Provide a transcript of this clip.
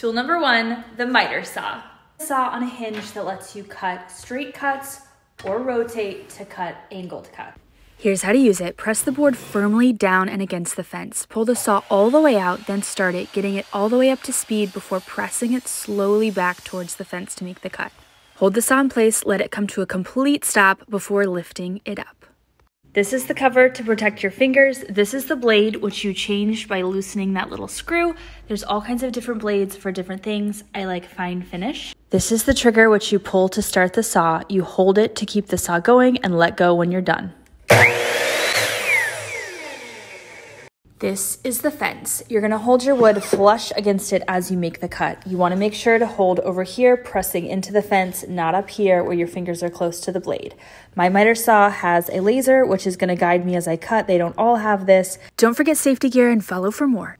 Tool number one, the miter saw. Saw on a hinge that lets you cut straight cuts or rotate to cut angled cuts. Here's how to use it. Press the board firmly down and against the fence. Pull the saw all the way out, then start it, getting it all the way up to speed before pressing it slowly back towards the fence to make the cut. Hold the saw in place, let it come to a complete stop before lifting it up. This is the cover to protect your fingers. This is the blade, which you changed by loosening that little screw. There's all kinds of different blades for different things. I like fine finish. This is the trigger, which you pull to start the saw. You hold it to keep the saw going and let go when you're done. This is the fence. You're gonna hold your wood flush against it as you make the cut. You wanna make sure to hold over here, pressing into the fence, not up here where your fingers are close to the blade. My miter saw has a laser, which is gonna guide me as I cut. They don't all have this. Don't forget safety gear and follow for more.